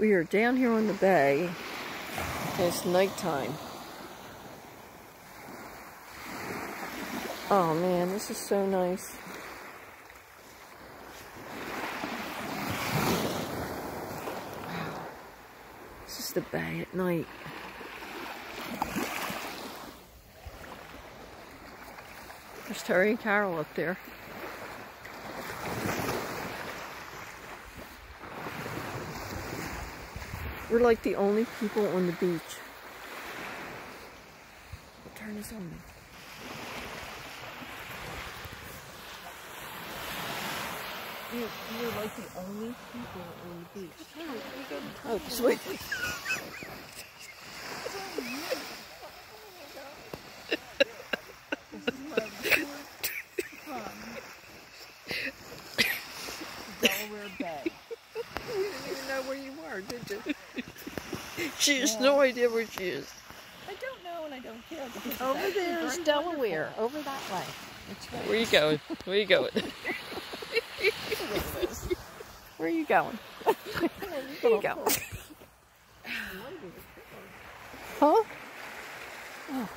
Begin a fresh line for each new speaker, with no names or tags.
We are down here on the bay. And it's nighttime. Oh man, this is so nice. Wow. This is the bay at night. There's Terry and Carol up there. We're like the only people on the beach. I'll turn this on. You're, you're like the only people on the beach. Oh, sweet. Delaware Bay. You didn't even know where did you? she has
Yeah.
no idea where she is.
I don't know and I don't care.
Over there is Delaware.
wonderful. Over that way. That's right.
Where you going? Where you going? Where are you going? Where you going? Huh? Oh.